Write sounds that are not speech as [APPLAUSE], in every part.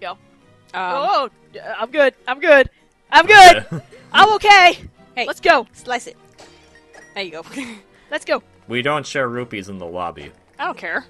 Go. Um, oh, I'm good. I'm good. I'm good. [LAUGHS] I'm okay. Hey. Let's go. Slice it. There you go. [LAUGHS] Let's go. we don't share rupees in the lobby. I don't care.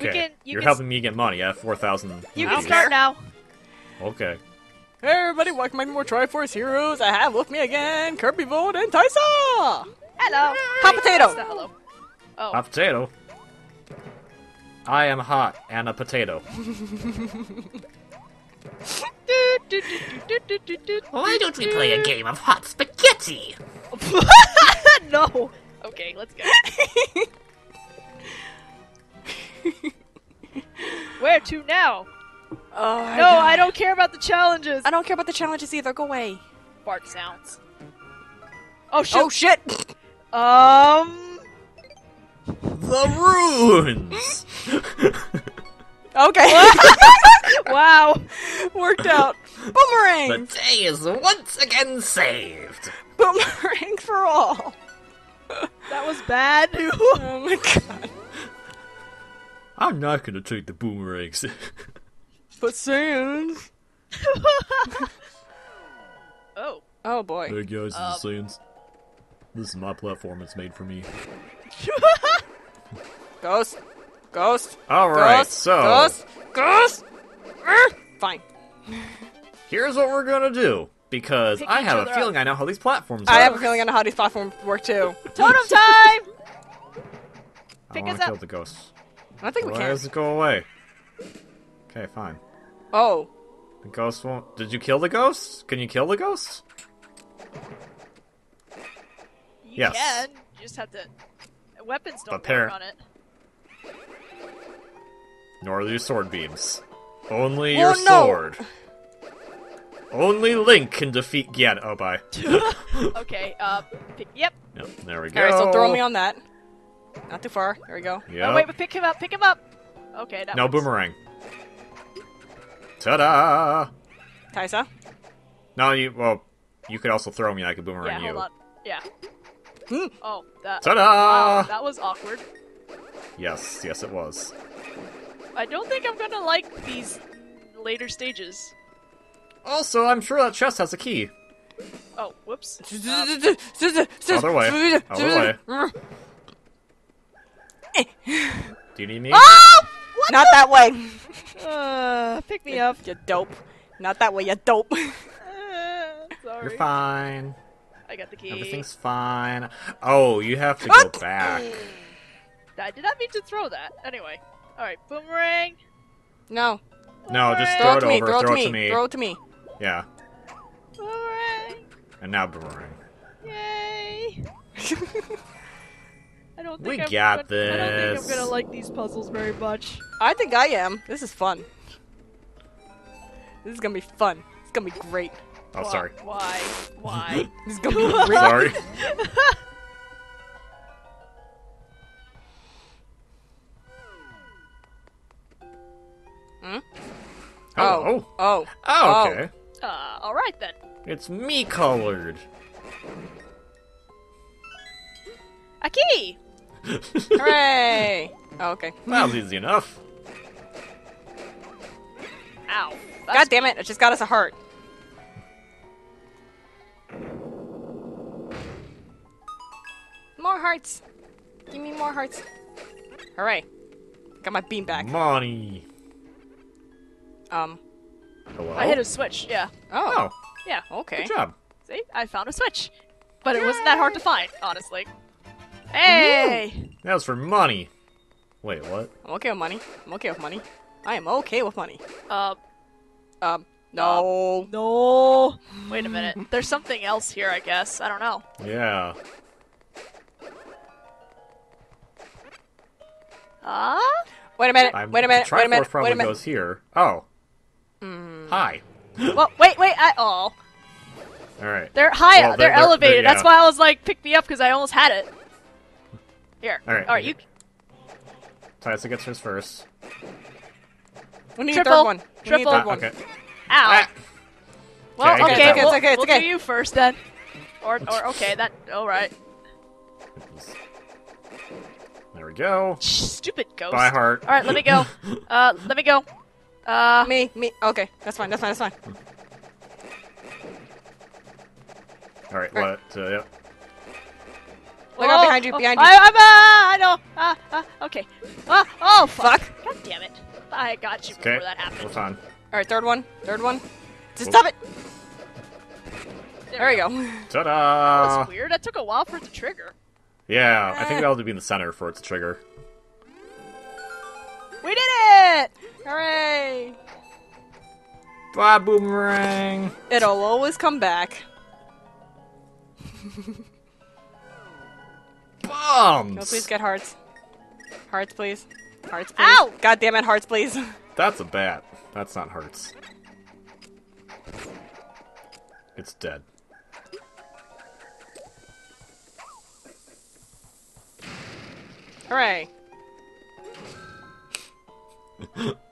You Okay, can- you are can helping me get money. I have four thousand. You can start now. Okay. Hey everybody, welcome back to more Triforce Heroes. I have with me again Kirby Volt and Taisa! Hello. Hot potato! Hello. Oh. Hot potato. I am hot and a potato. [LAUGHS] Why don't we play a game of hot spaghetti? [LAUGHS] no. Okay, let's go. [LAUGHS] Where to now? Oh, No, I don't care about the challenges. I don't care about the challenges either. Go away. Fart sounds. Oh shit. Oh shit! Um. The runes. [LAUGHS] okay. Wow. Worked out. Boomerang. The day is once again saved. Boomerang for all. That was bad. [LAUGHS] Oh my god. I'm not gonna take the boomerangs. [LAUGHS] But Sans. [LAUGHS] oh. Oh boy. hey guys, this Um. is Sans. This is my platform. It's made for me. Ghost. Ghost. All right, Ghost. so Ghost. Ghost. Fine. here's what we're gonna do. Because Pick I have a feeling up. I know how these platforms I work. have a feeling I know how these platforms work too. [LAUGHS] Totem time. I Pick wanna us up. kill the ghosts. I think we can. Why can. does it go away? Okay, fine. Oh. The ghost won't. Did you kill the ghosts? Can you kill the ghosts? You Yes. can. You just have to. Weapons don't But work on it. Nor do sword beams. Only Oh, your no. sword. Only Link can defeat Gian. Oh, bye. [LAUGHS] Okay. Uh. Pick, yep. Yep, there we go. Alright, so throw me on that. Not too far. There we go. Yep. Oh wait, but pick him up. Pick him up. Okay. That no works. boomerang. Ta-da! Taisa. No, you. Well, you could also throw me. I could Yeah. boomerang Hold you. on. Yeah. Hmm. Oh, that. Ta-da! Wow, that was awkward. Yes, yes, it was. I don't think I'm gonna like these later stages. Also, I'm sure that chest has a key. Oh, whoops. [LAUGHS] Other way. Other way. Do you need me? Oh! Not that way. [LAUGHS] Uh, pick me up. You dope. Not that way, you dope. Uh, sorry. You're fine. I got the key. Everything's fine. Oh, you have to go back. I did not mean to throw that. Anyway. Alright, boomerang. No. No, just Throw throw it it over. Throw it to Throw it me. to me. Throw it to me. Yeah. Boomerang. And now boomerang. Yay. [LAUGHS] I don't think We I'm got gonna, I don't think I'm gonna like these puzzles very much. I think I am. This is fun. This is gonna be fun. It's gonna be great. Oh, Why- sorry. Why? Why? [LAUGHS] This is gonna be [LAUGHS] great. Sorry. Oh, oh, Oh. oh, okay. uh, alright then. It's me colored. A key! [LAUGHS] Hooray! Oh, okay. That was easy enough. Ow. God damn it! It just got us a heart. More hearts. Give me more hearts. Hooray! Got my beam back. Money. Um. Hello. I hit a switch, yeah. Oh. Oh, Yeah. Okay. good job. See? I found a switch. But it wasn't that hard to find, honestly. Hey! That was for money. Wait, what? I'm okay with money. I'm okay with money. I am okay with money. Uh, Um. No. no. Wait a minute. [LAUGHS] There's something else here, I guess. I don't know. Yeah. Huh? Wait a minute. I'm, wait a minute. Wait a minute. probably Wait a minute. goes here. Oh. Hmm. Hi. well, wait, wait. I, oh. All right. They're high. Well, they're, they're- they're- elevated. they're- That's why I was like, pick me up because I almost had it. Here. All right, All right. You Taisa gets hers first. We need a Triple. third one. We need Triple. third Ah, one. okay. ow. Ah. well, Okay, okay. okay, it's we'll, okay, it's we'll okay. do you first then. Or, or okay. That. All right. There we go. Stupid ghost. Bye, heart. All right. Let me go. [LAUGHS] Uh, let me go. Uh, Me, me. Okay, that's fine. That's fine. That's fine. Alright, what? Uh, yep. Look out behind you, behind you. Oh, I, I'm, uh, I know. Uh, uh, okay. Uh, oh, fuck. God damn it. I got you Okay, before that happened. we're fine. All right, third one. Third one. Just Whoop. stop it. There we go. [LAUGHS] That Ta-da! was weird. That took a while for it to trigger. Yeah, I think we have to be in the center for it to trigger. We did it! Hooray! Bye, boomerang! It'll always come back. Bombs! No, please get hearts. Hearts, please. Hearts, please. Ow! God damn it, hearts, please. [LAUGHS] That's a bat. That's not Hearts. It's dead. Hooray. [LAUGHS]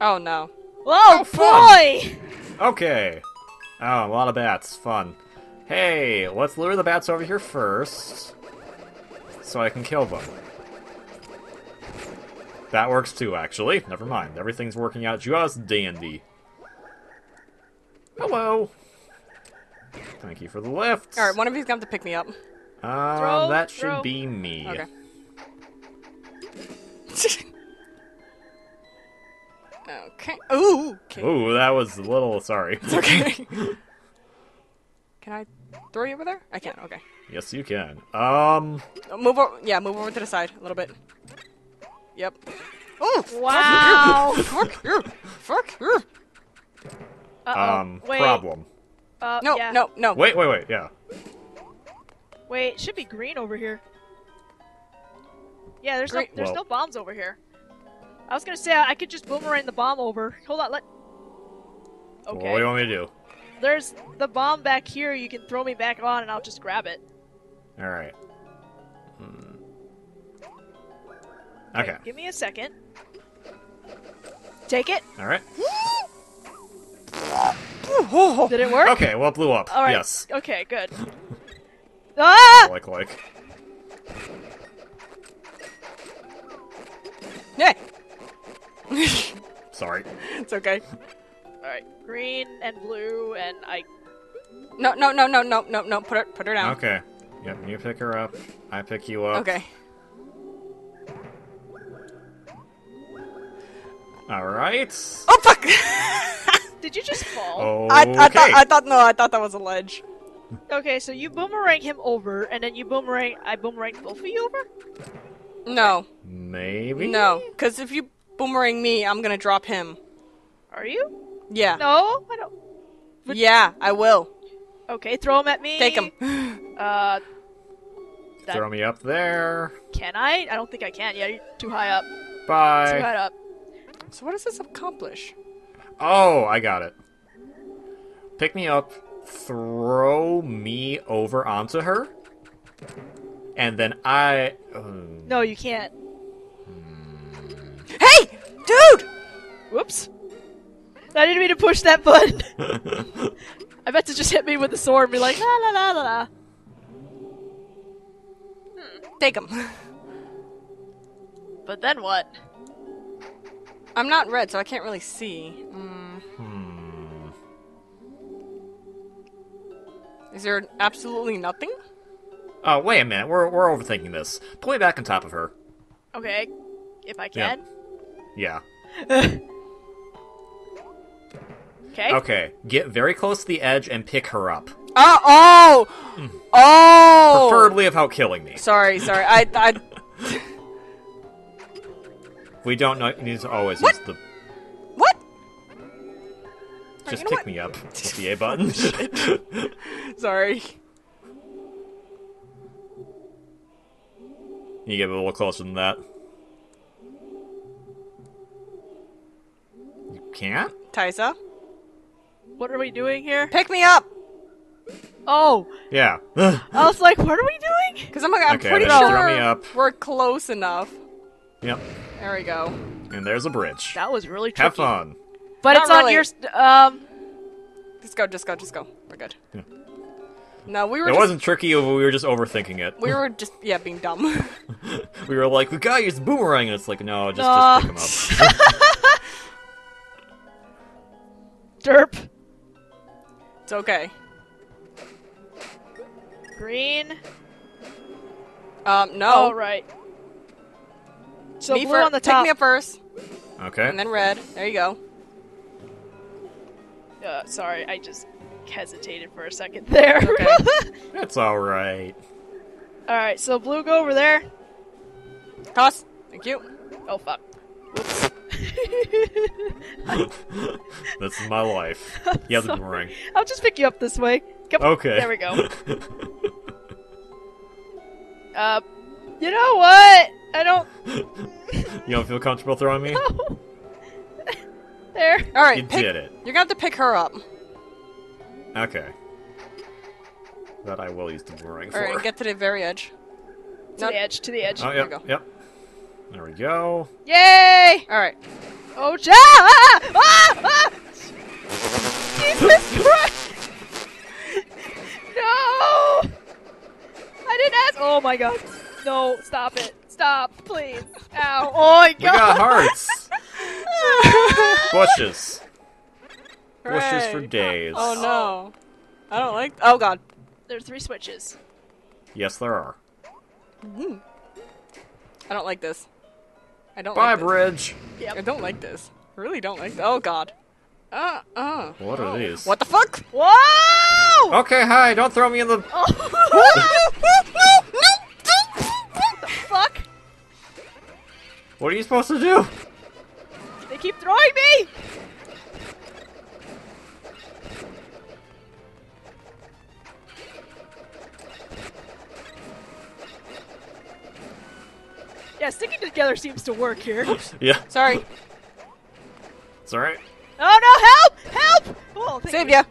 oh no. Whoa, boy! Okay. Oh, a lot of bats. Fun. Hey, let's lure the bats over here first. So I can kill them. That works too, actually. Never mind. Everything's working out just dandy. Hello. Thank you for the lift. Alright, one of you's going to pick me up. Um, Throw, that should throw. be me. Okay. Okay. Ooh! Okay. Ooh, that was a little sorry. It's Okay. [LAUGHS] Can I throw you over there? I can. Okay. yes, you can. Um, Uh, Move over. Yeah, move over to the side a little bit. Yep. Oh! Wow. Fuck you! Fuck you! Uh-oh. um, Wait. problem. Uh, No, yeah. no, no. Wait, wait, wait. Yeah. Wait, it should be green over here. Yeah, there's Green- no there's Well- no bombs over here. I was gonna say I could just boomerang the bomb over. Hold on, let. Okay. What do you want me to do? There's the bomb back here. You can throw me back on, and I'll just grab it. All right. Hmm. Okay. Give me a second. Take it. All right. Did it work? Okay. Well, it blew up. All right. Yes. Okay. Good. [LAUGHS] ah! Like, like. Sorry. it's okay. All right. Green and blue, and I. No, no, no, no, no, no, no. Put her, put her down. Okay. Yep. You pick her up. I pick you up. Okay. All right. Oh fuck! [LAUGHS] Did you just fall? Oh. I, I thought, I thought, no, I thought that was a ledge. Okay, so you boomerang him over, and then you boomerang. I boomerang both of you over. No, Maybe. no, because if you boomerang me, I'm gonna drop him. Are you? Yeah. No, I don't. but- Yeah, I will. Okay, throw him at me. Take him. [GASPS] Uh, that- Throw me up there. can I? I don't think I can. Yeah, you're too high up. Bye. Too high up. So what does this accomplish? Oh, I got it. Pick me up. Throw me over onto her. And then I. um, No, you can't. Hey, dude! Whoops. I didn't mean to push that button. [LAUGHS] I meant to just hit me with the sword and be like, la la la la la. Take him. But then what? I'm not red, so I can't really see. Mm. hmm. Is there absolutely nothing? Oh, wait a minute. We're, we're overthinking this. Put me back on top of her. Okay, if I can. Yeah. [LAUGHS] Okay. Okay. Get very close to the edge and pick her up. Oh, oh, oh! Preferably without killing me. Sorry, sorry. I, I. [LAUGHS] We don't know. Need to always What? use the. What? Just pick what? me up [LAUGHS] with the A button. Oh, sorry. you get a little closer than that. Can't? Taisa, What are we doing here? pick me up, Oh, Yeah. [SIGHS] I was like, what are we doing? because I'm, like, I'm Okay, pretty sure throw me up. we're close enough. yep. There we go. And there's a bridge. That was really tricky. Have fun. But Not it's on your. St- um. Just go, just go, just go. We're good. Yeah. No, we were It just, wasn't tricky, we were just overthinking it. we were just yeah being dumb. [LAUGHS] We were like, we gotta use boomerang, and it's like, no, just, Aw. just pick him up. [LAUGHS] Derp. It's okay. Green. Um, no. Oh, right. So me blue fir- on the Pick top. me up first, Okay. and then red. There you go. Uh, sorry, I just hesitated for a second there. Okay. [LAUGHS] That's alright. All right, so blue, go over there. Toss. Thank you. Oh fuck. [LAUGHS] this is my life. Yeah, the Sorry. boomerang. I'll just pick you up this way. Come. Okay. There we go. [LAUGHS] Uh, you know what? I don't. [LAUGHS] you don't feel comfortable throwing me? No. there. All right. You pick- did it. You're gonna have to pick her up. Okay. That I will use the boomerang All for. right, and get to the very edge. To the edge. To the edge. oh, we go. yep. There we go. Yay! All right. Oh, ja! Ah! Ah! Ah! Jesus [LAUGHS] Christ! no! I didn't ask. Oh my god. No, stop it. Stop, please. Ow. Oh my god. We got hearts. [LAUGHS] Bushes. Bushes for days. Oh no. I don't like. Oh god. There are three switches. Yes, there are. Hmm. I don't like this. I don't Bye, like this. bridge. I don't like this. I really don't like. Oh god. Uh uh. What are these? What the fuck? Whoa! Okay, hi. Don't throw me in the. [LAUGHS] the fuck? What are you supposed to do? They keep throwing me! Yeah, sticking together seems to work here. [LAUGHS] Yeah, Sorry. it's alright. Oh no! Help! Help! Oh, thank Saved you. ya.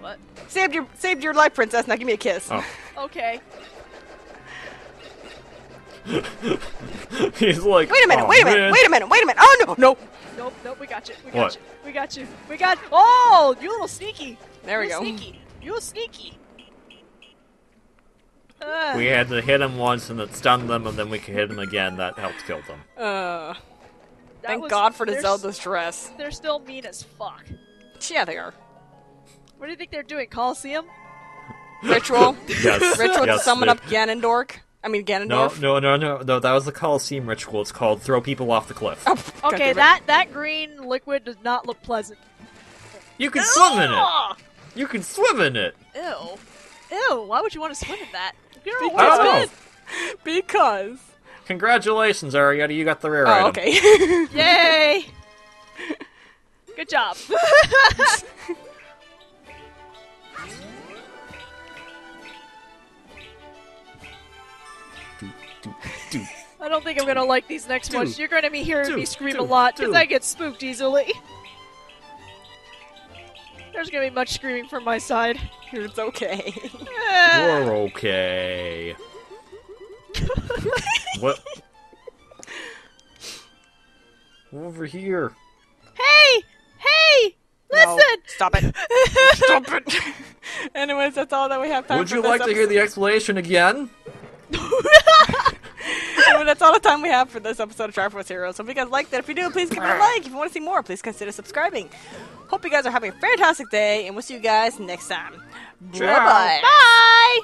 What? Saved your saved your life, princess. Now give me a kiss. Oh. Okay. [LAUGHS] He's like. Wait a minute. "Oh, wait a minute. man." Wait a minute. Wait a minute. Oh no. Oh, no. Nope, nope, we got you. We got What? you. We got you. We got Oh, you little sneaky. There we you go. Sneaky. You sneaky. Uh, We had to hit him once and it stunned them, and then we could hit him again. That helped kill them. Uh. Thank was- God for the they're Zelda's dress. They're still mean as fuck. Yeah, they are. What do you think they're doing? Coliseum? [LAUGHS] Ritual. Yes. [LAUGHS] Ritual yes, to summon they- up Ganondorf. I mean No, Ganondorf. no, no, no, no. no. That was the Coliseum ritual. It's called throw people off the cliff. Oh, Okay, that that green liquid does not look pleasant. You can swim in it. Ugh! You can swim in it. Ew. Ew, why would you want to swim in that? You don't know I what don't it's know. because. Congratulations, Arieta. You got the rare Oh, item. okay. [LAUGHS] Yay! Good job. [LAUGHS] I don't think I'm gonna like these next ones. You're gonna be hearing me scream a lot because I get spooked easily. There's gonna be much screaming from my side. it's okay. [LAUGHS] You're okay. what? Over here. Hey! Hey! No, Listen! stop it. [LAUGHS] Stop it. Anyways, that's all that we have time Would for you this like to hear the explanation again? [LAUGHS] Anyway, that's all the time we have for this episode of Triforce Heroes. So if you guys liked it, if you do, please give it a like. If you want to see more, please consider subscribing. Hope you guys are having a fantastic day, and we'll see you guys next time. Bye-bye. Bye!